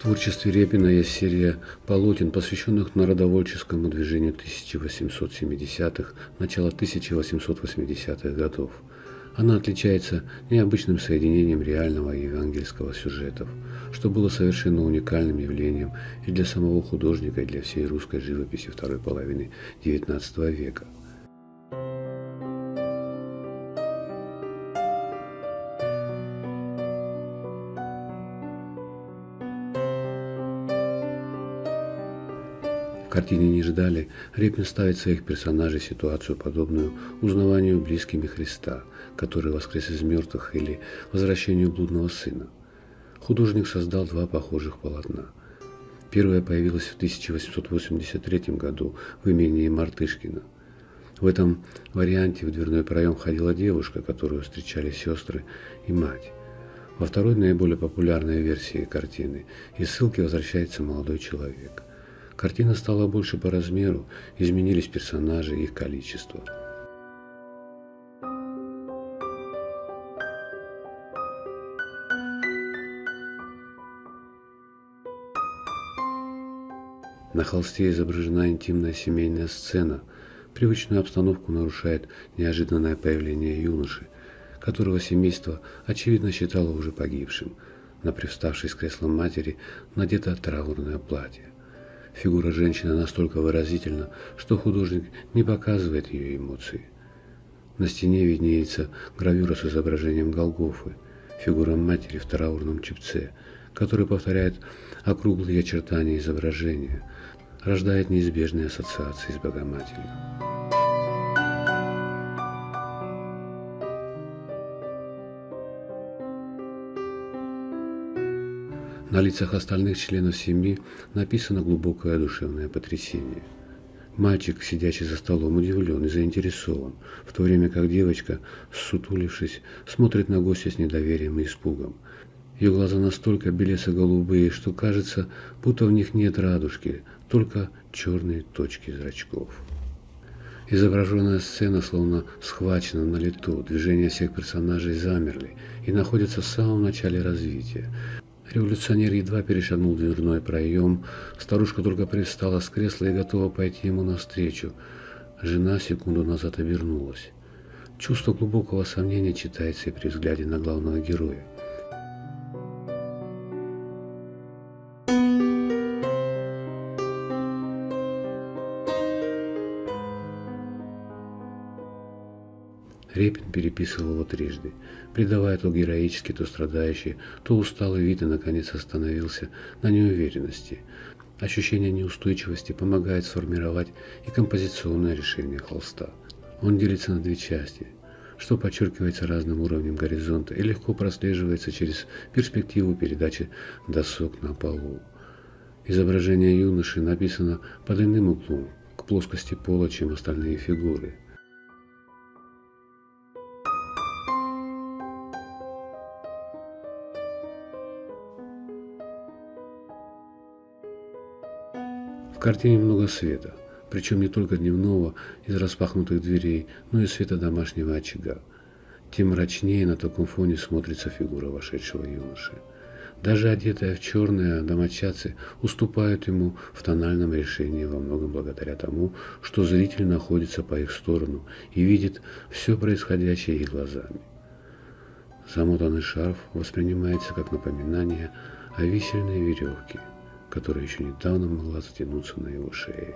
творчестве Репина есть серия полотен, посвященных народовольческому движению 1870-х, начала 1880-х годов. Она отличается необычным соединением реального и евангельского сюжетов, что было совершенно уникальным явлением и для самого художника, и для всей русской живописи второй половины XIX века – В картине «Не ждали» Репин ставит своих персонажей ситуацию, подобную узнаванию близкими Христа, который воскрес из мертвых, или возвращению блудного сына. Художник создал два похожих полотна. Первое появилось в 1883 году в имении Мартышкина. В этом варианте в дверной проем ходила девушка, которую встречали сестры и мать. Во второй наиболее популярной версии картины из ссылки возвращается молодой человек – Картина стала больше по размеру, изменились персонажи и их количество. На холсте изображена интимная семейная сцена. Привычную обстановку нарушает неожиданное появление юноши, которого семейство очевидно считало уже погибшим. На привставшей с креслом матери надето траурное платье. Фигура женщины настолько выразительна, что художник не показывает ее эмоции. На стене виднеется гравюра с изображением Голгофы, фигура матери в траурном чепце, который повторяет округлые очертания изображения, рождает неизбежные ассоциации с Богоматерью. На лицах остальных членов семьи написано глубокое душевное потрясение. Мальчик, сидящий за столом, удивлен и заинтересован, в то время как девочка, сутулившись, смотрит на гостя с недоверием и испугом. Ее глаза настолько белесо-голубые, что кажется, будто в них нет радужки, только черные точки зрачков. Изображенная сцена словно схвачена на лету, движения всех персонажей замерли и находятся в самом начале развития. Революционер едва перешагнул дверной проем. Старушка только привстала с кресла и готова пойти ему навстречу. Жена секунду назад обернулась. Чувство глубокого сомнения читается и при взгляде на главного героя. Репин переписывал его трижды, придавая то героический, то страдающий, то усталый вид и, наконец, остановился на неуверенности. Ощущение неустойчивости помогает сформировать и композиционное решение холста. Он делится на две части, что подчеркивается разным уровнем горизонта и легко прослеживается через перспективу передачи досок на полу. Изображение юноши написано под иным углом, к плоскости пола, чем остальные фигуры – картине много света, причем не только дневного из распахнутых дверей, но и света домашнего очага. Тем мрачнее на таком фоне смотрится фигура вошедшего юноши. Даже одетая в черное, домочадцы уступают ему в тональном решении во многом благодаря тому, что зритель находится по их сторону и видит все происходящее их глазами. Замотанный шарф воспринимается как напоминание о висельной веревке – которая еще недавно могла затянуться на его шее.